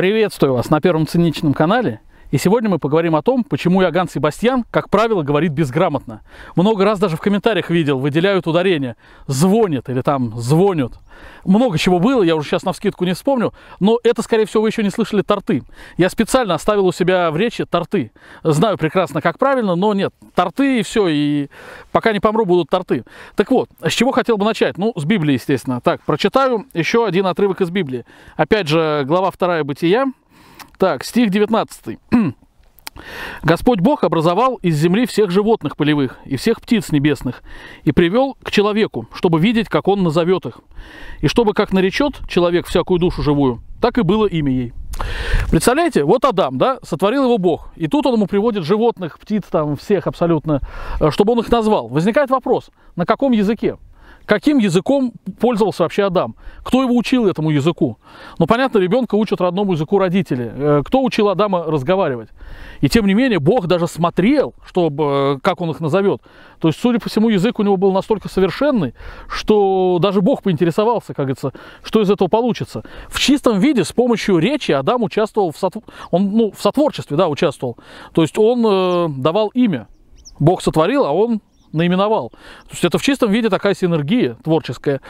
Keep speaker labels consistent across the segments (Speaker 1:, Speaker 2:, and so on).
Speaker 1: Приветствую вас на Первом Циничном канале. И сегодня мы поговорим о том, почему Иоганн Себастьян, как правило, говорит безграмотно. Много раз даже в комментариях видел, выделяют ударение. Звонит или там звонят. Много чего было, я уже сейчас на вскидку не вспомню, но это, скорее всего, вы еще не слышали торты. Я специально оставил у себя в речи торты. Знаю прекрасно, как правильно, но нет, торты и все, и пока не помру, будут торты. Так вот, с чего хотел бы начать? Ну, с Библии, естественно. Так, прочитаю еще один отрывок из Библии. Опять же, глава 2 Бытия, так, стих 19. Господь Бог образовал из земли всех животных полевых и всех птиц небесных и привел к человеку, чтобы видеть, как он назовет их. И чтобы, как наречет человек всякую душу живую, так и было имя ей. Представляете, вот Адам, да, сотворил его Бог, и тут он ему приводит животных, птиц, там, всех абсолютно, э, чтобы он их назвал. Возникает вопрос, на каком языке? Каким языком пользовался вообще Адам? Кто его учил этому языку? Ну, понятно, ребенка учат родному языку родители. Э, кто учил Адама разговаривать? И тем не менее, Бог даже смотрел, чтобы, э, как он их назовет. То есть, судя по всему, язык у него был настолько совершенный, что даже Бог поинтересовался, как говорится, что из этого получится. В чистом виде, с помощью речи Адам участвовал в, сотв... он, ну, в сотворчестве, да, участвовал. То есть, он э, давал имя. Бог сотворил, а он наименовал. То есть это в чистом виде такая синергия творческая.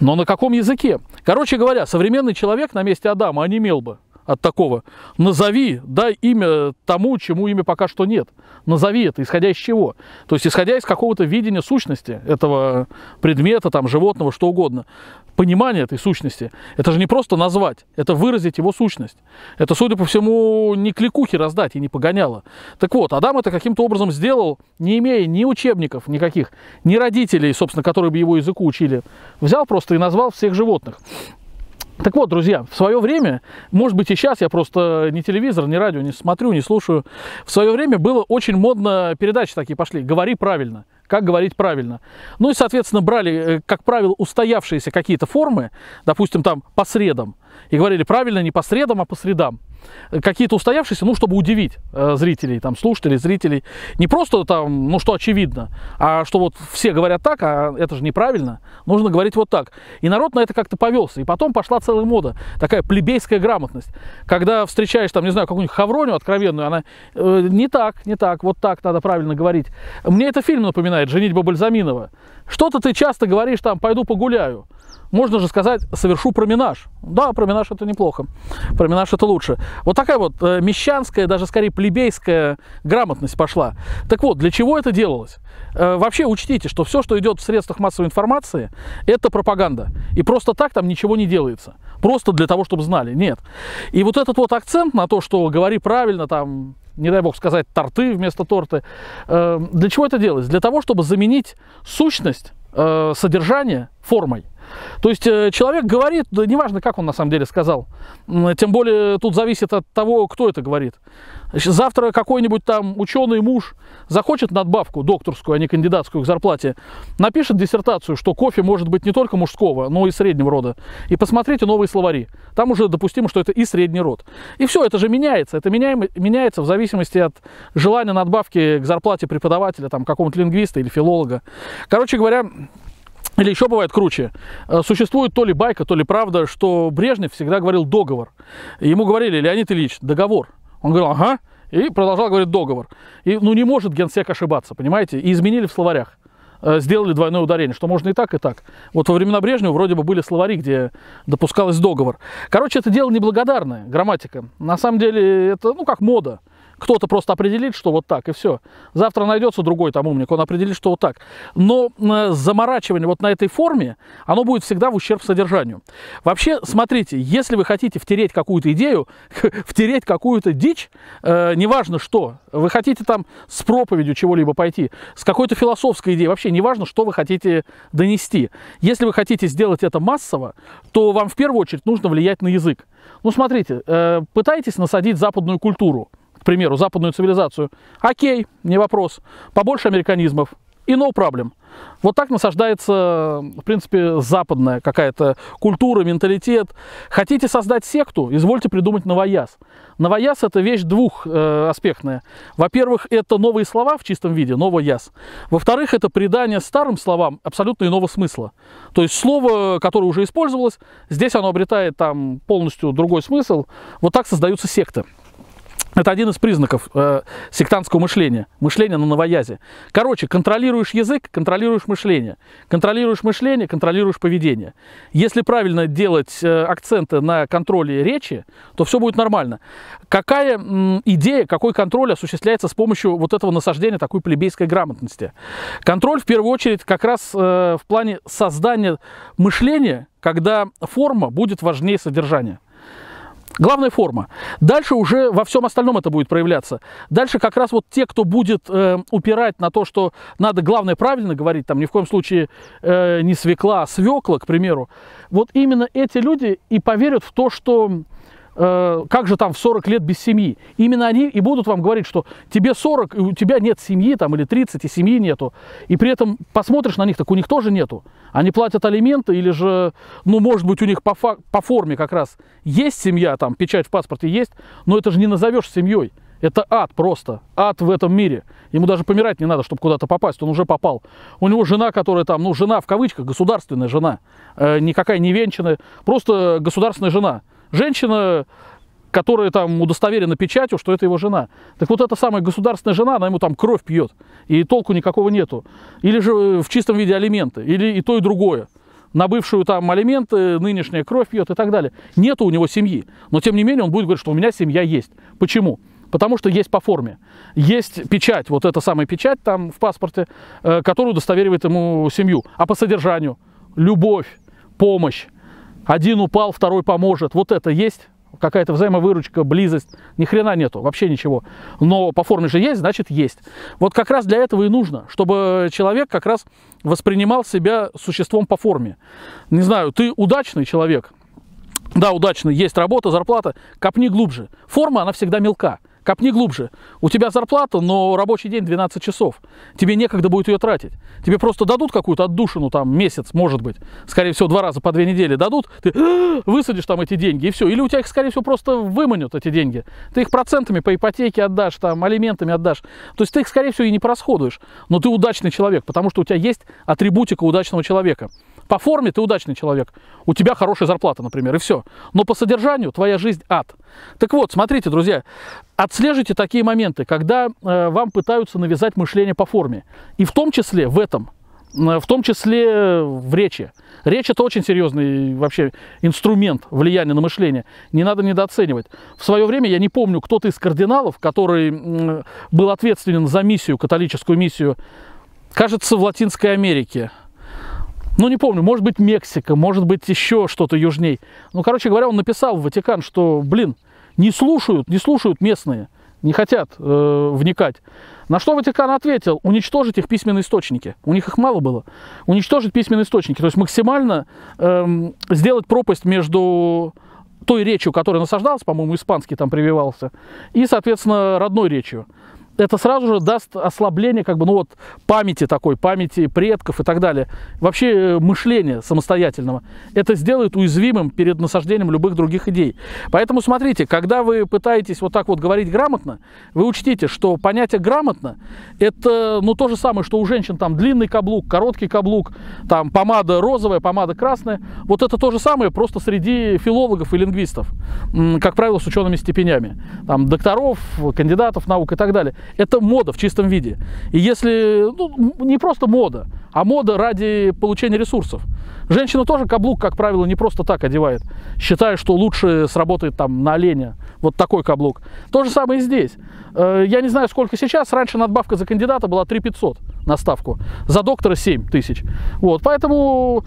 Speaker 1: Но на каком языке? Короче говоря, современный человек на месте Адама онемел бы от такого. Назови, дай имя тому, чему имя пока что нет. Назови это, исходя из чего. То есть, исходя из какого-то видения сущности этого предмета, там, животного, что угодно. Понимание этой сущности. Это же не просто назвать, это выразить его сущность. Это, судя по всему, не кликухи раздать и не погоняло. Так вот, Адам это каким-то образом сделал, не имея ни учебников никаких, ни родителей, собственно, которые бы его языку учили. Взял просто и назвал всех животных. Так вот, друзья, в свое время, может быть и сейчас, я просто ни телевизор, ни радио не смотрю, не слушаю, в свое время было очень модно, передачи такие пошли, «Говори правильно», как говорить правильно. Ну и, соответственно, брали, э, как правило, устоявшиеся какие-то формы, допустим, там по средам, и говорили правильно не по средам, а по средам какие-то устоявшиеся, ну, чтобы удивить э, зрителей, там, слушателей, зрителей. Не просто там, ну, что очевидно, а что вот все говорят так, а это же неправильно, нужно говорить вот так. И народ на это как-то повелся. И потом пошла целая мода, такая плебейская грамотность. Когда встречаешь, там, не знаю, какую-нибудь хавроню откровенную, она э, не так, не так, вот так надо правильно говорить. Мне это фильм напоминает, «Женитьба Бальзаминова». Что-то ты часто говоришь там, пойду погуляю. Можно же сказать, совершу променаж. Да, променаж это неплохо. Променаж это лучше. Вот такая вот э, мещанская, даже скорее плебейская грамотность пошла. Так вот, для чего это делалось? Э, вообще учтите, что все, что идет в средствах массовой информации, это пропаганда. И просто так там ничего не делается. Просто для того, чтобы знали. Нет. И вот этот вот акцент на то, что говори правильно, там, не дай бог сказать, торты вместо торты. Э, для чего это делается? Для того, чтобы заменить сущность, э, содержание формой. То есть э, человек говорит, да неважно, как он на самом деле сказал, тем более тут зависит от того, кто это говорит. Завтра какой-нибудь там ученый муж захочет надбавку докторскую, а не кандидатскую к зарплате, напишет диссертацию, что кофе может быть не только мужского, но и среднего рода. И посмотрите новые словари. Там уже допустимо, что это и средний род. И все, это же меняется. Это меняем, меняется в зависимости от желания надбавки к зарплате преподавателя, там, какого-нибудь лингвиста или филолога. Короче говоря, или еще бывает круче. Э, существует то ли байка, то ли правда, что Брежнев всегда говорил договор. Ему говорили, Леонид Ильич, договор. Он говорил, ага, и продолжал говорить договор. И, ну, не может генсек ошибаться, понимаете? И изменили в словарях. Э, сделали двойное ударение, что можно и так, и так. Вот во времена Брежнева вроде бы были словари, где допускалось договор. Короче, это дело неблагодарное, грамматика. На самом деле, это, ну, как мода. Кто-то просто определит, что вот так, и все. Завтра найдется другой там умник, он определит, что вот так. Но заморачивание вот на этой форме, оно будет всегда в ущерб содержанию. Вообще, смотрите, если вы хотите втереть какую-то идею, втереть какую-то дичь, э, неважно что, вы хотите там с проповедью чего-либо пойти, с какой-то философской идеей, вообще неважно, что вы хотите донести. Если вы хотите сделать это массово, то вам в первую очередь нужно влиять на язык. Ну, смотрите, э, пытайтесь насадить западную культуру к примеру, западную цивилизацию, окей, не вопрос, побольше американизмов, и no problem. Вот так насаждается, в принципе, западная какая-то культура, менталитет. Хотите создать секту, извольте придумать новояз. Новояз – это вещь двухаспектная. Э, Во-первых, это новые слова в чистом виде, новояз. Во-вторых, это придание старым словам абсолютно иного смысла. То есть слово, которое уже использовалось, здесь оно обретает там полностью другой смысл. Вот так создаются секты. Это один из признаков э, сектантского мышления, мышления на новоязе. Короче, контролируешь язык, контролируешь мышление. Контролируешь мышление, контролируешь поведение. Если правильно делать э, акценты на контроле речи, то все будет нормально. Какая м, идея, какой контроль осуществляется с помощью вот этого насаждения такой плебейской грамотности? Контроль, в первую очередь, как раз э, в плане создания мышления, когда форма будет важнее содержания. Главная форма. Дальше уже во всем остальном это будет проявляться. Дальше как раз вот те, кто будет э, упирать на то, что надо главное правильно говорить, там ни в коем случае э, не свекла, а свекла, к примеру, вот именно эти люди и поверят в то, что Э, как же там в 40 лет без семьи. Именно они и будут вам говорить, что тебе 40, и у тебя нет семьи, там, или 30, и семьи нету. И при этом посмотришь на них, так у них тоже нету. Они платят алименты, или же, ну, может быть, у них по, по форме как раз есть семья, там, печать в паспорте есть, но это же не назовешь семьей. Это ад просто, ад в этом мире. Ему даже помирать не надо, чтобы куда-то попасть, он уже попал. У него жена, которая там, ну, жена в кавычках, государственная жена, э, никакая не венчанная, просто государственная жена женщина, которая там удостоверена печатью, что это его жена. Так вот эта самая государственная жена, она ему там кровь пьет, и толку никакого нету. Или же в чистом виде алименты, или и то, и другое. На бывшую там алименты, нынешняя кровь пьет и так далее. Нету у него семьи. Но тем не менее он будет говорить, что у меня семья есть. Почему? Потому что есть по форме. Есть печать, вот эта самая печать там в паспорте, э, которая удостоверивает ему семью. А по содержанию любовь, помощь, один упал, второй поможет. Вот это есть какая-то взаимовыручка, близость, ни хрена нету, вообще ничего. Но по форме же есть, значит есть. Вот как раз для этого и нужно, чтобы человек как раз воспринимал себя существом по форме. Не знаю, ты удачный человек, да, удачный, есть работа, зарплата, копни глубже. Форма, она всегда мелка. Копни глубже. У тебя зарплата, но рабочий день 12 часов. Тебе некогда будет ее тратить. Тебе просто дадут какую-то отдушину, там, месяц, может быть. Скорее всего, два раза по две недели дадут. Ты высадишь там эти деньги, и все. Или у тебя их, скорее всего, просто выманят, эти деньги. Ты их процентами по ипотеке отдашь, там, алиментами отдашь. То есть ты их, скорее всего, и не порасходуешь. Но ты удачный человек, потому что у тебя есть атрибутика удачного человека. По форме ты удачный человек. У тебя хорошая зарплата, например, и все. Но по содержанию твоя жизнь ад. Так вот, смотрите, друзья, отслеживайте такие моменты, когда э, вам пытаются навязать мышление по форме. И в том числе в этом, э, в том числе в речи. Речь это очень серьезный вообще инструмент влияния на мышление. Не надо недооценивать. В свое время я не помню, кто-то из кардиналов, который э, был ответственен за миссию, католическую миссию, кажется, в Латинской Америке ну, не помню, может быть, Мексика, может быть, еще что-то южней. Ну, короче говоря, он написал в Ватикан, что, блин, не слушают, не слушают местные, не хотят э, вникать. На что Ватикан ответил, уничтожить их письменные источники. У них их мало было. Уничтожить письменные источники, то есть максимально э, сделать пропасть между той речью, которая насаждалась, по-моему, испанский там прививался, и, соответственно, родной речью это сразу же даст ослабление как бы, ну вот, памяти такой, памяти предков и так далее. Вообще э, мышления самостоятельного. Это сделает уязвимым перед насаждением любых других идей. Поэтому смотрите, когда вы пытаетесь вот так вот говорить грамотно, вы учтите, что понятие грамотно это ну то же самое, что у женщин там длинный каблук, короткий каблук, там помада розовая, помада красная. Вот это то же самое, просто среди филологов и лингвистов. Как правило, с учеными степенями. Там докторов, кандидатов наук и так далее. Это мода в чистом виде. И если, ну, не просто мода, а мода ради получения ресурсов. Женщина тоже каблук, как правило, не просто так одевает, считая, что лучше сработает там на оленя вот такой каблук. То же самое и здесь. Э, я не знаю, сколько сейчас. Раньше надбавка за кандидата была 3 500 на ставку. За доктора 7 тысяч. Вот. Поэтому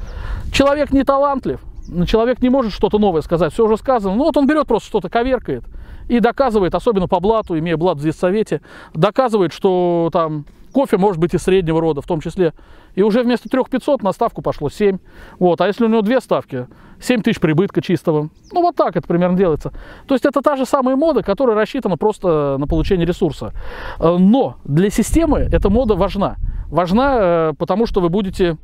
Speaker 1: человек не талантлив. Человек не может что-то новое сказать. Все уже сказано. Ну вот он берет просто что-то, коверкает и доказывает, особенно по блату, имея блат в совете, доказывает, что там кофе может быть и среднего рода в том числе. И уже вместо 3500 на ставку пошло 7. Вот. А если у него две ставки, 7 тысяч прибытка чистого. Ну, вот так это примерно делается. То есть это та же самая мода, которая рассчитана просто на получение ресурса. Э, но для системы эта мода важна. важна, э, потому что вы будете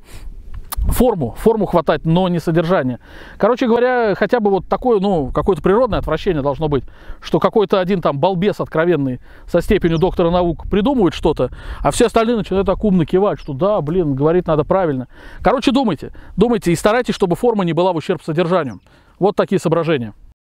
Speaker 1: форму, форму хватать, но не содержание. Короче говоря, хотя бы вот такое, ну, какое-то природное отвращение должно быть, что какой-то один там балбес откровенный со степенью доктора наук придумывает что-то, а все остальные начинают так умно кивать, что да, блин, говорить надо правильно. Короче, думайте, думайте и старайтесь, чтобы форма не была в ущерб содержанию. Вот такие соображения.